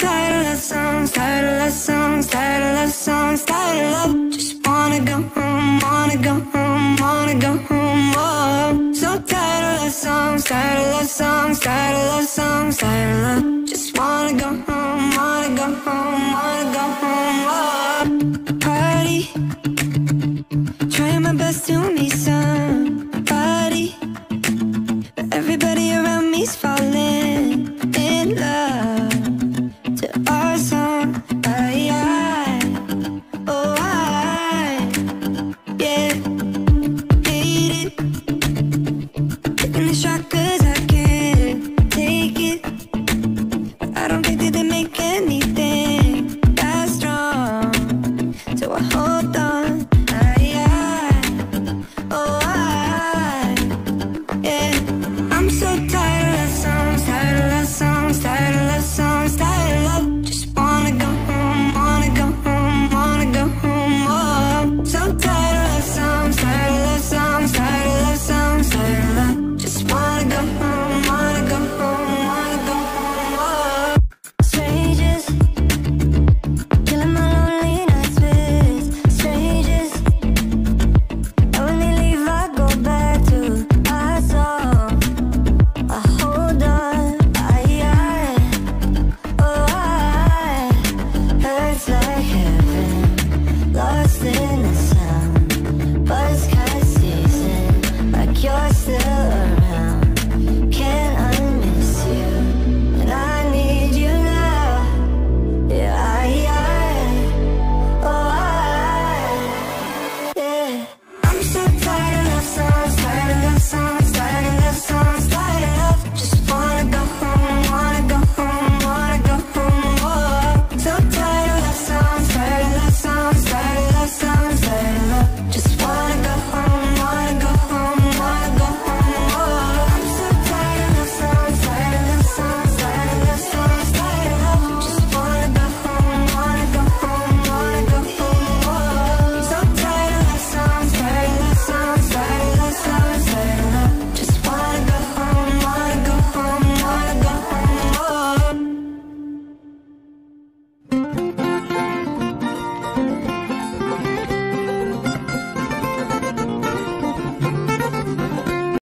songs, tired of love songs, tired of love songs, tired of love. Just wanna go home, wanna go home, wanna go home. Oh, so tired of love songs, tired of love songs, tired of love songs, tired of love. Just wanna go home, wanna go home, wanna go home. Oh, party, trying my best to meet somebody, but everybody around me's falling. dancing.